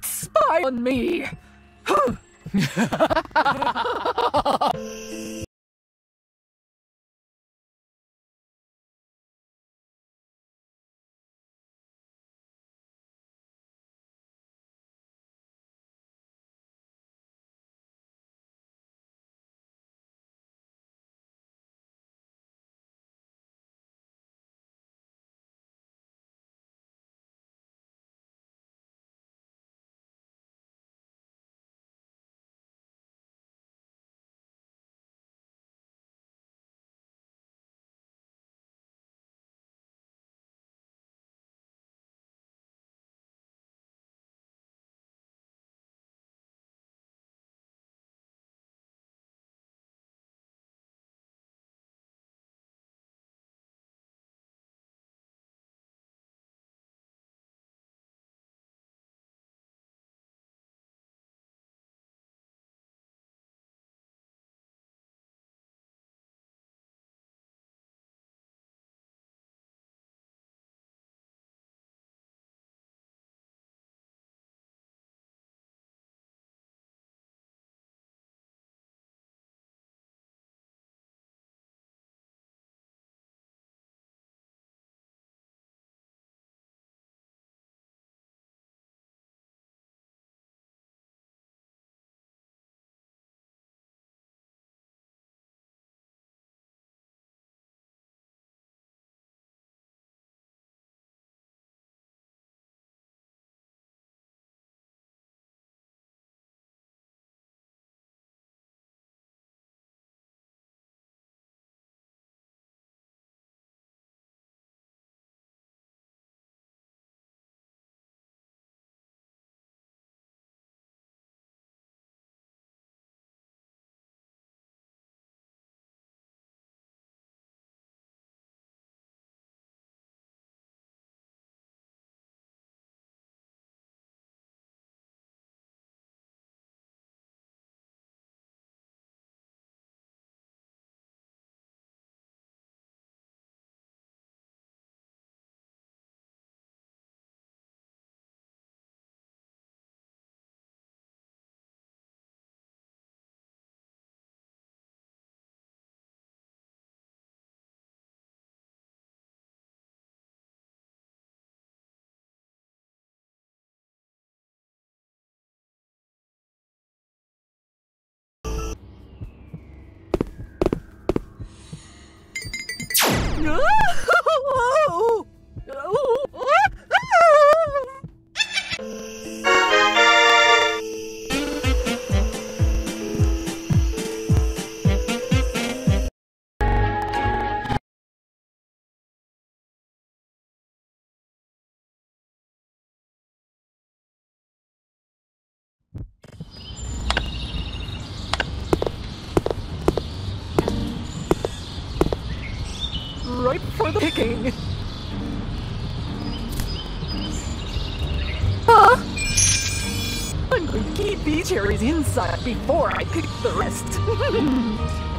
Don't spy on me! No! Right for the picking. Huh? I'm going to keep these cherries inside before I pick the rest.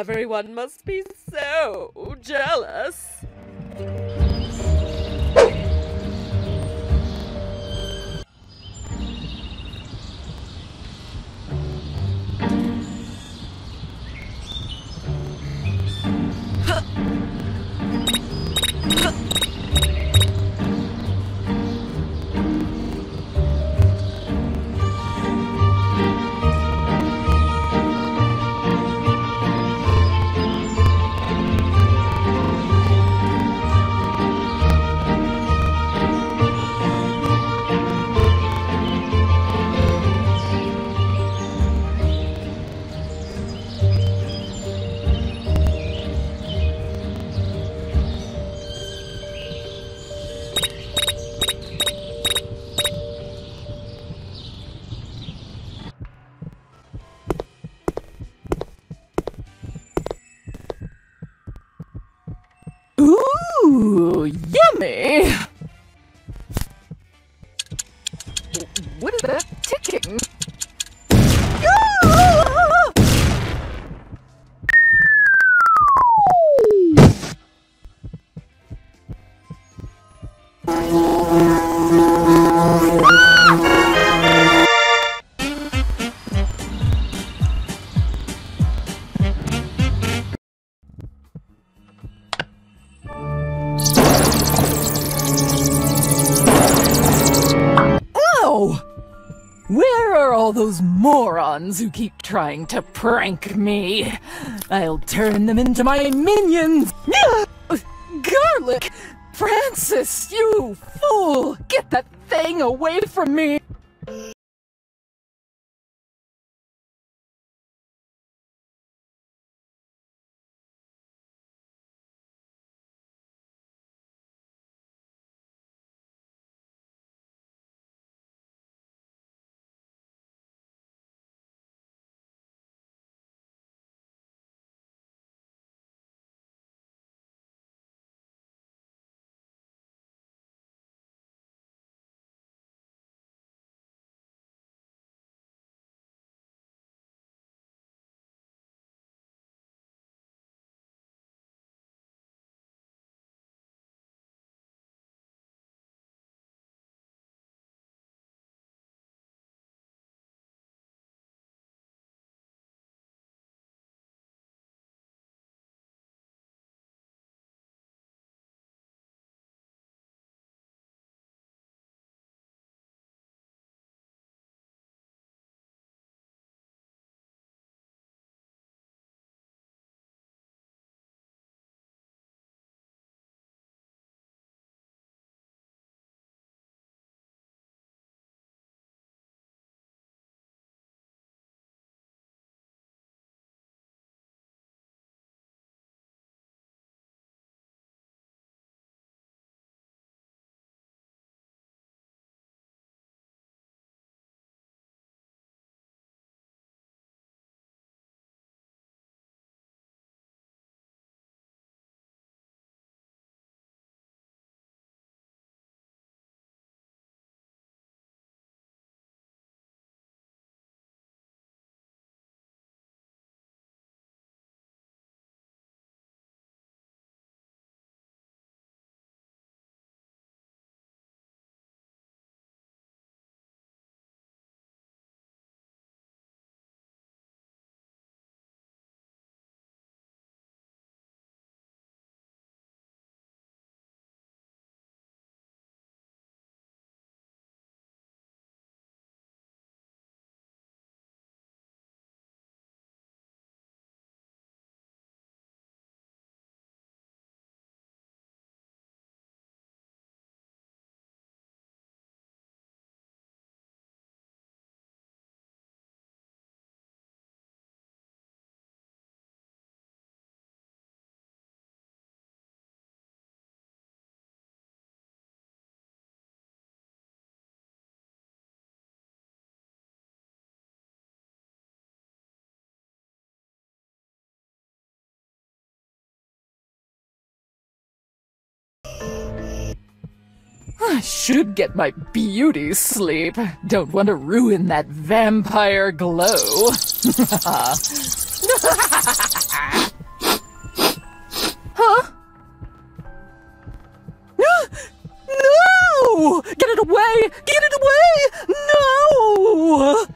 Everyone must be so jealous. Yummy! Are all those morons who keep trying to prank me? I'll turn them into my minions! Garlic! Francis, you fool! Get that thing away from me! I should get my beauty sleep. Don't want to ruin that vampire glow. huh? No! Get it away! Get it away! No!